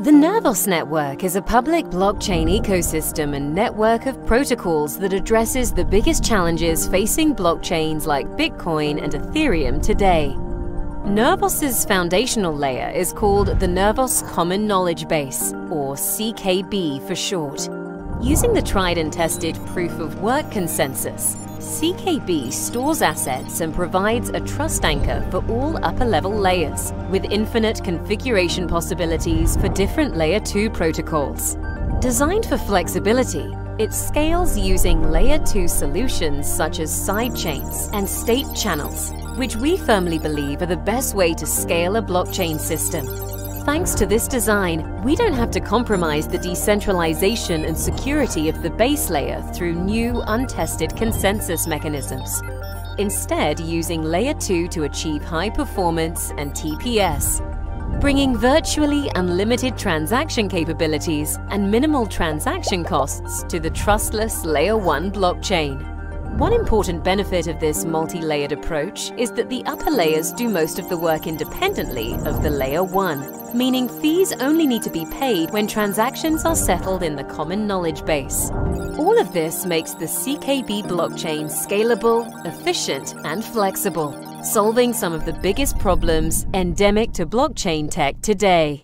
The Nervos network is a public blockchain ecosystem and network of protocols that addresses the biggest challenges facing blockchains like Bitcoin and Ethereum today. Nervos's foundational layer is called the Nervos Common Knowledge Base, or CKB for short. Using the tried and tested proof of work consensus, CKB stores assets and provides a trust anchor for all upper level layers, with infinite configuration possibilities for different Layer 2 protocols. Designed for flexibility, it scales using Layer 2 solutions such as sidechains and state channels, which we firmly believe are the best way to scale a blockchain system. Thanks to this design, we don't have to compromise the decentralization and security of the base layer through new, untested consensus mechanisms. Instead, using Layer 2 to achieve high performance and TPS, bringing virtually unlimited transaction capabilities and minimal transaction costs to the trustless Layer 1 blockchain. One important benefit of this multi-layered approach is that the upper layers do most of the work independently of the layer 1, meaning fees only need to be paid when transactions are settled in the common knowledge base. All of this makes the CKB blockchain scalable, efficient, and flexible, solving some of the biggest problems endemic to blockchain tech today.